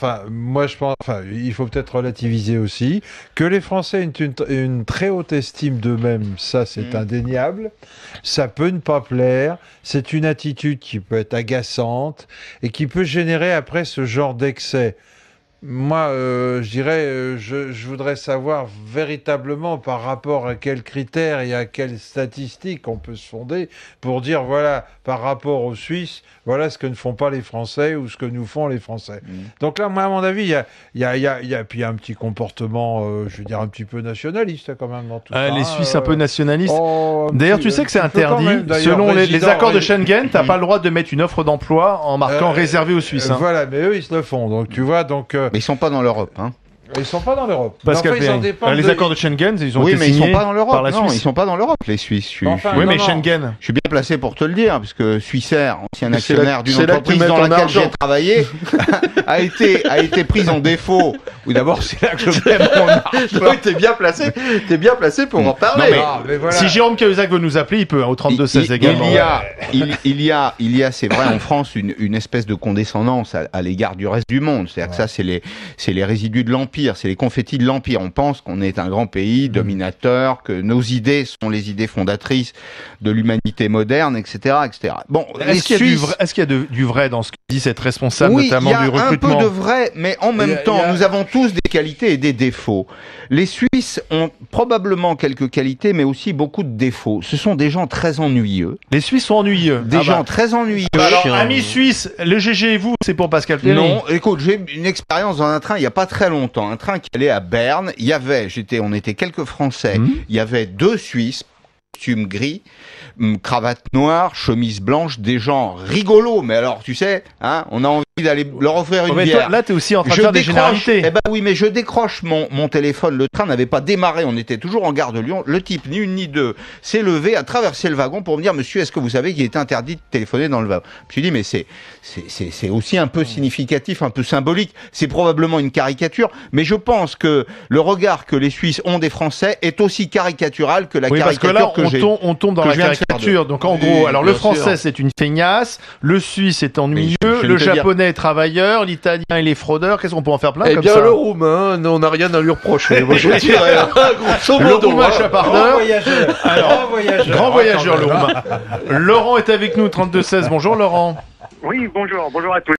Enfin, moi je pense, enfin, il faut peut-être relativiser aussi que les Français ont une, une très haute estime d'eux-mêmes, ça c'est Mm. indéniable. Ça peut ne pas plaire, c'est une attitude qui peut être agaçante et qui peut générer après ce genre d'excès. Moi, euh, je dirais, euh, je, je voudrais savoir véritablement par rapport à quels critères et à quelles statistiques on peut se fonder pour dire, voilà, par rapport aux Suisses, voilà ce que ne font pas les Français ou ce que nous font les Français. Mm. Donc là, moi, à mon avis, il y a, il y a, il y a, il y a- puis il y a un petit comportement, euh, je veux dire, un petit peu nationaliste quand même dans tout Ah, ça. les Suisses un peu nationalistes. oh, D'ailleurs, tu sais que c'est interdit. même, Selon les, accords de Schengen, t'as pas le droit de mettre une offre d'emploi en marquant Euh, réservé aux Suisses. Hein. Voilà, mais eux, ils se le font. Donc, tu vois, donc, euh, Mais ils sont pas dans l'Europe. Hein. ils sont pas dans l'Europe. Pascal Mais enfin, ils les de- accords de Schengen, ils ont Oui, été mais ils sont pas dans par l'Europe. Non, Suisse. ils sont pas dans l'Europe, les Suisses. Je Enfin, Oui, non, mais non. Schengen. je suis bien placé pour te le dire, parce que Suissaire, ancien actionnaire d'une entreprise dans laquelle j'ai travaillé, a été a été prise en défaut. Oui, d'abord, c'est là que je mets mon argent. Oui, t'es bien placé, t'es bien placé pour en parler. Non, mais- Ah, mais voilà. Si Jérôme Cahuzac veut nous appeler, il peut hein, au 32 16 il, également. il y a, il, il y a, il y a, c'est vrai, en France, une, une espèce de condescendance à, à l'égard du reste du monde. C'est-à-dire que ça, c'est les, c'est les résidus de l'empire, c'est les confettis de l'empire. On pense qu'on est un grand pays dominateur, que nos idées sont les idées fondatrices de l'humanité moderne, etc., etc. Bon, Est-ce qu'il y a, du Suisses- vrai, est-ce qu'il y a de- du vrai dans ce que dit cette responsable, oui, notamment du recrutement un peu de vrai, mais en même a- temps, a- nous avons tous des qualités et des défauts. Les Suisses ont probablement quelques qualités, mais aussi beaucoup de défauts. Ce sont des gens très ennuyeux, Les Suisses sont ennuyeux. des Ah gens bah. très ennuyeux. Bah alors, amis suisses, le GG et vous, c'est pour Pascal Perrin. Non, écoute, j'ai une expérience dans un train il y a pas très longtemps, un train qui allait à Berne. Il y avait, j'étais, on était quelques Français. Mhm. Il y avait deux Suisses, costume gris, hum, cravate noire, chemise blanche, des gens rigolos. Mais alors, tu sais, hein, on a envie d'aller leur offrir Oh, une mais bière. toi, là, t'es aussi en train de faire des généralités. Eh ben oui, mais je décroche mon, mon téléphone. Le train n'avait pas démarré. On était toujours en gare de Lyon. Le type, ni une ni deux, s'est levé, a traversé le wagon pour me dire, monsieur, est-ce que vous savez qu'il est interdit de téléphoner dans le wagon? Je lui dis, mais c'est, c'est, c'est, c'est aussi un peu significatif, un peu symbolique. C'est probablement une caricature, mais je pense que le regard que les Suisses ont des Français est aussi caricatural que la Oui, parce que caricature là, que, on, j'ai. tombe, on tombe dans que la de caricature. Donc, en Oui, gros, alors le français, c'est une feignasse, le suisse est ennuyeux, le vais japonais est travailleur, l'italien, il est fraudeur. Qu'est-ce qu'on peut en faire plein Eh comme bien, ça le roumain, on n'a rien à lui reprocher. Moi, je dirais, hein, grosso Le modo. roumain hein. Grand chapardeur. voyageur. grand voyageur. Grand voyageur, le hein. roumain. Laurent est avec nous, 32-16. Bonjour, Laurent. Oui, bonjour, bonjour à tous.